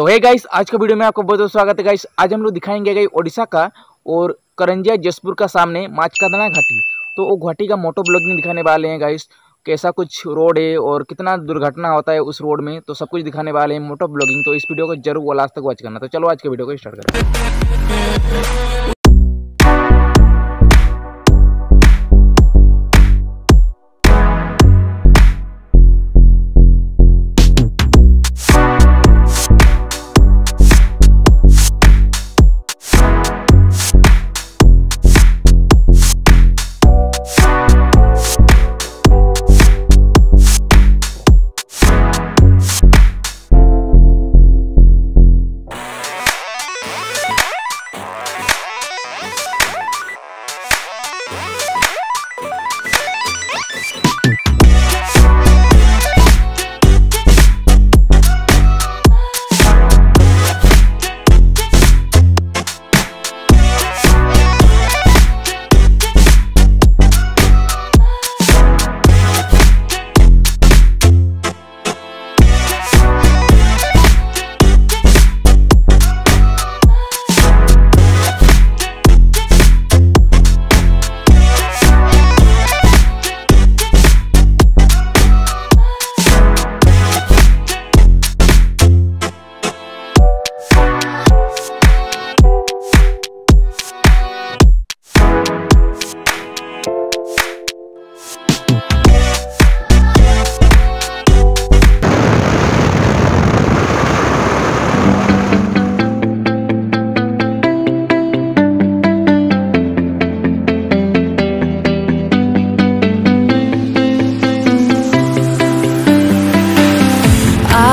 तो है गाइस आज का वीडियो में आपको बहुत बहुत स्वागत है गाइस आज हम लोग दिखाएँगे गई ओडिशा का और करंजिया जसपुर का सामने माचकादना घाटी। तो वो घाटी का मोटो ब्लॉगिंग दिखाने वाले हैं गाइस कैसा कुछ रोड है और कितना दुर्घटना होता है उस रोड में तो सब कुछ दिखाने वाले हैं मोटो ब्लॉगिंग। तो इस वीडियो को ज़रूर वो लास्ट तक वॉच करना। तो चलो आज के वीडियो को स्टार्ट करें।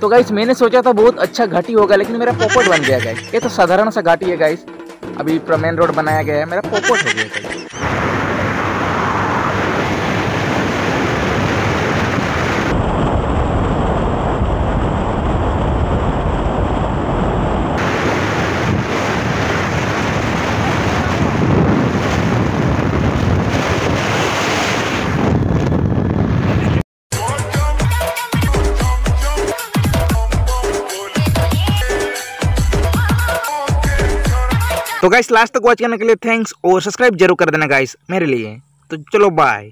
तो गाइस मैंने सोचा था बहुत अच्छा घाटी होगा, लेकिन मेरा पोपट बन गया गाइस ये तो साधारण सा घाटी है गाइस अभी मेन रोड बनाया गया है, मेरा पोपट हो गया गाइस तो गाइस लास्ट तक वॉच करने के लिए थैंक्स और सब्सक्राइब ज़रूर कर देना गाइस मेरे लिए। तो चलो बाय